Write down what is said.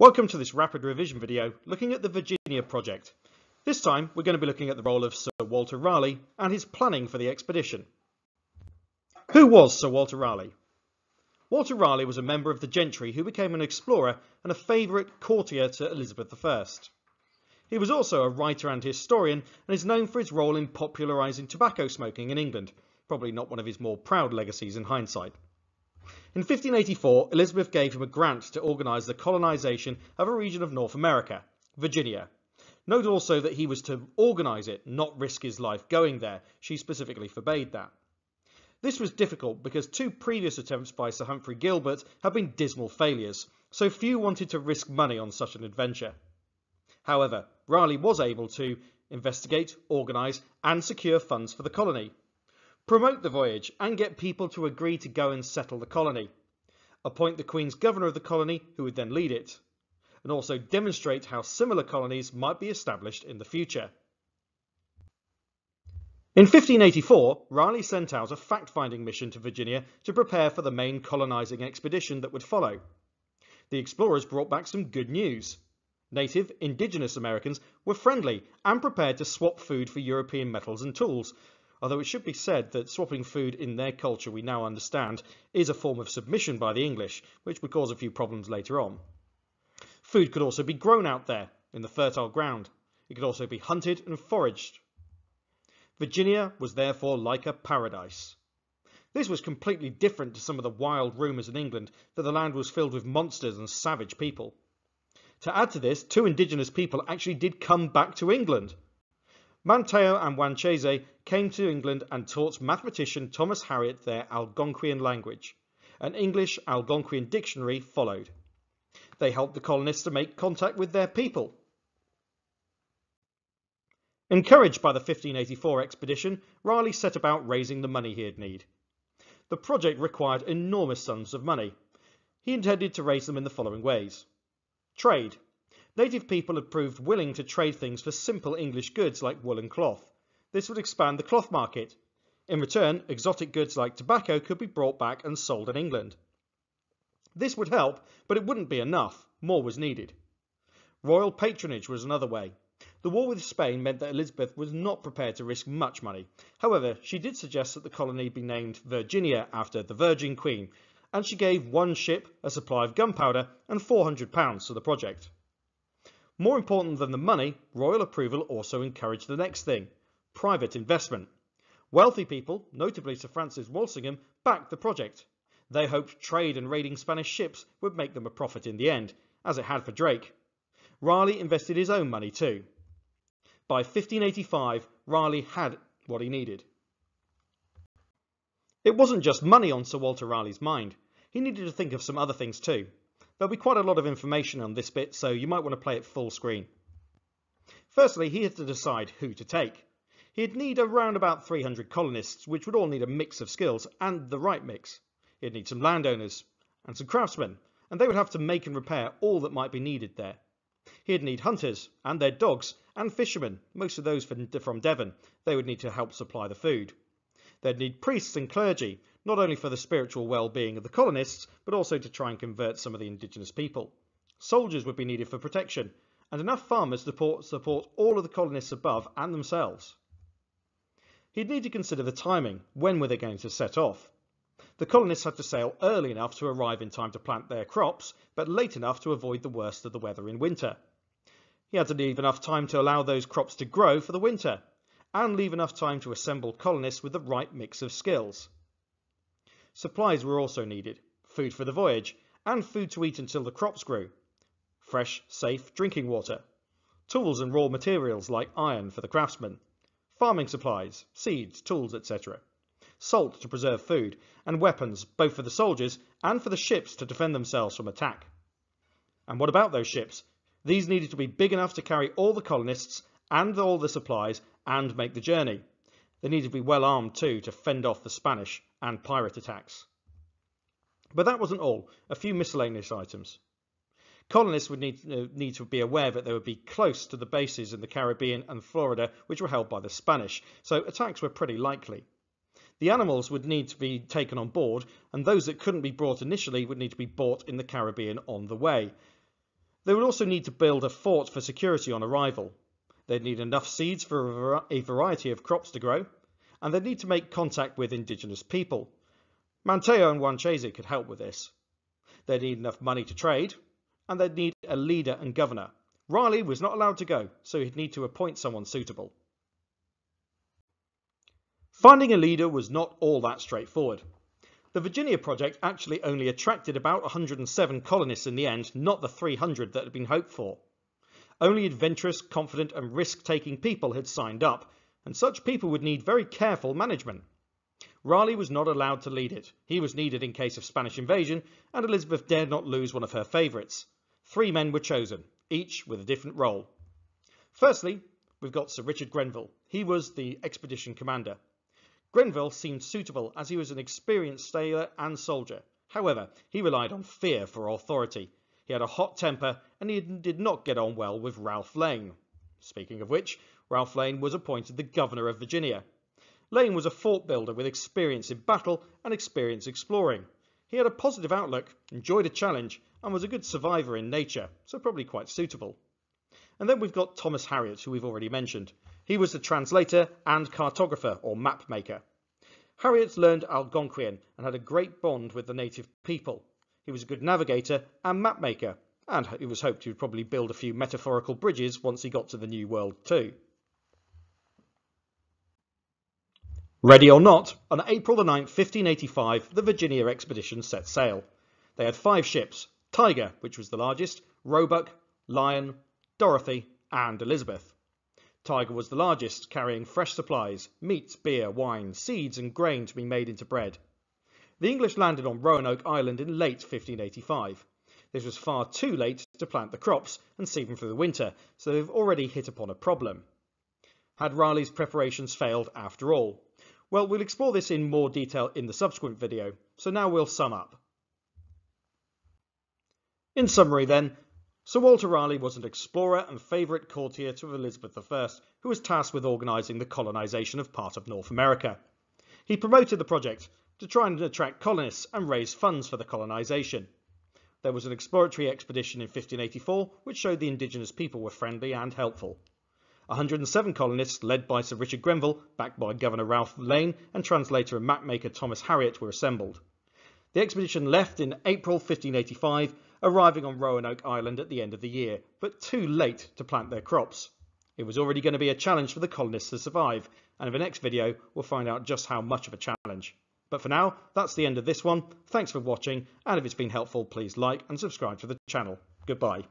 Welcome to this rapid revision video looking at the Virginia project. This time we're going to be looking at the role of Sir Walter Raleigh and his planning for the expedition. Who was Sir Walter Raleigh? Walter Raleigh was a member of the gentry who became an explorer and a favourite courtier to Elizabeth I. He was also a writer and historian and is known for his role in popularising tobacco smoking in England, probably not one of his more proud legacies in hindsight. In 1584, Elizabeth gave him a grant to organise the colonisation of a region of North America, Virginia. Note also that he was to organise it, not risk his life going there. She specifically forbade that. This was difficult because two previous attempts by Sir Humphrey Gilbert had been dismal failures, so few wanted to risk money on such an adventure. However, Raleigh was able to investigate, organise and secure funds for the colony promote the voyage and get people to agree to go and settle the colony, appoint the Queen's governor of the colony who would then lead it, and also demonstrate how similar colonies might be established in the future. In 1584, Raleigh sent out a fact-finding mission to Virginia to prepare for the main colonising expedition that would follow. The explorers brought back some good news. Native, indigenous Americans were friendly and prepared to swap food for European metals and tools, although it should be said that swapping food in their culture we now understand is a form of submission by the English, which would cause a few problems later on. Food could also be grown out there, in the fertile ground. It could also be hunted and foraged. Virginia was therefore like a paradise. This was completely different to some of the wild rumours in England that the land was filled with monsters and savage people. To add to this, two indigenous people actually did come back to England. Manteo and Wanchese came to England and taught mathematician Thomas Harriot their Algonquian language. An English Algonquian dictionary followed. They helped the colonists to make contact with their people. Encouraged by the 1584 expedition, Raleigh set about raising the money he'd need. The project required enormous sums of money. He intended to raise them in the following ways. Trade. Native people had proved willing to trade things for simple English goods like wool and cloth. This would expand the cloth market. In return, exotic goods like tobacco could be brought back and sold in England. This would help, but it wouldn't be enough. More was needed. Royal patronage was another way. The war with Spain meant that Elizabeth was not prepared to risk much money. However, she did suggest that the colony be named Virginia after the Virgin Queen, and she gave one ship, a supply of gunpowder, and £400 to the project. More important than the money, royal approval also encouraged the next thing private investment. Wealthy people, notably Sir Francis Walsingham, backed the project. They hoped trade and raiding Spanish ships would make them a profit in the end, as it had for Drake. Raleigh invested his own money too. By 1585, Raleigh had what he needed. It wasn't just money on Sir Walter Raleigh's mind. He needed to think of some other things too. There'll be quite a lot of information on this bit, so you might want to play it full screen. Firstly, he had to decide who to take. He'd need around about 300 colonists, which would all need a mix of skills, and the right mix. He'd need some landowners and some craftsmen, and they would have to make and repair all that might be needed there. He'd need hunters and their dogs, and fishermen, most of those from Devon. They would need to help supply the food. They'd need priests and clergy, not only for the spiritual well-being of the colonists, but also to try and convert some of the indigenous people. Soldiers would be needed for protection, and enough farmers to support, support all of the colonists above and themselves. He'd need to consider the timing. When were they going to set off? The colonists had to sail early enough to arrive in time to plant their crops, but late enough to avoid the worst of the weather in winter. He had to leave enough time to allow those crops to grow for the winter, and leave enough time to assemble colonists with the right mix of skills. Supplies were also needed, food for the voyage, and food to eat until the crops grew, fresh, safe drinking water, tools and raw materials like iron for the craftsmen, farming supplies, seeds, tools, etc. Salt to preserve food, and weapons both for the soldiers and for the ships to defend themselves from attack. And what about those ships? These needed to be big enough to carry all the colonists and all the supplies and make the journey. They needed to be well armed too to fend off the Spanish and pirate attacks. But that wasn't all, a few miscellaneous items. Colonists would need, uh, need to be aware that they would be close to the bases in the Caribbean and Florida, which were held by the Spanish, so attacks were pretty likely. The animals would need to be taken on board, and those that couldn't be brought initially would need to be bought in the Caribbean on the way. They would also need to build a fort for security on arrival. They'd need enough seeds for a variety of crops to grow, and they'd need to make contact with indigenous people. Manteo and Wanchese could help with this. They'd need enough money to trade, and they'd need a leader and governor. Raleigh was not allowed to go, so he'd need to appoint someone suitable. Finding a leader was not all that straightforward. The Virginia project actually only attracted about 107 colonists in the end, not the 300 that had been hoped for. Only adventurous, confident and risk-taking people had signed up, and such people would need very careful management. Raleigh was not allowed to lead it. He was needed in case of Spanish invasion, and Elizabeth dared not lose one of her favourites. Three men were chosen, each with a different role. Firstly, we've got Sir Richard Grenville. He was the expedition commander. Grenville seemed suitable as he was an experienced sailor and soldier. However, he relied on fear for authority. He had a hot temper and he did not get on well with Ralph Lane. Speaking of which, Ralph Lane was appointed the governor of Virginia. Lane was a fort builder with experience in battle and experience exploring. He had a positive outlook, enjoyed a challenge, and was a good survivor in nature, so probably quite suitable. And then we've got Thomas Harriot, who we've already mentioned. He was the translator and cartographer or map maker. Harriot learned Algonquian and had a great bond with the native people. He was a good navigator and map maker, and it was hoped he would probably build a few metaphorical bridges once he got to the New World too. Ready or not, on April the 9th, 1585, the Virginia expedition set sail. They had five ships, Tiger, which was the largest, Roebuck, Lion, Dorothy, and Elizabeth. Tiger was the largest, carrying fresh supplies, meat, beer, wine, seeds and grain to be made into bread. The English landed on Roanoke Island in late 1585. This was far too late to plant the crops and see them through the winter, so they've already hit upon a problem. Had Raleigh's preparations failed after all? Well, we'll explore this in more detail in the subsequent video, so now we'll sum up. In summary then, Sir Walter Raleigh was an explorer and favourite courtier to Elizabeth I, who was tasked with organising the colonisation of part of North America. He promoted the project to try and attract colonists and raise funds for the colonisation. There was an exploratory expedition in 1584 which showed the indigenous people were friendly and helpful. 107 colonists, led by Sir Richard Grenville, backed by Governor Ralph Lane and translator and mapmaker Thomas Harriot, were assembled. The expedition left in April 1585 arriving on Roanoke Island at the end of the year, but too late to plant their crops. It was already going to be a challenge for the colonists to survive, and in the next video we'll find out just how much of a challenge. But for now, that's the end of this one. Thanks for watching, and if it's been helpful, please like and subscribe to the channel. Goodbye.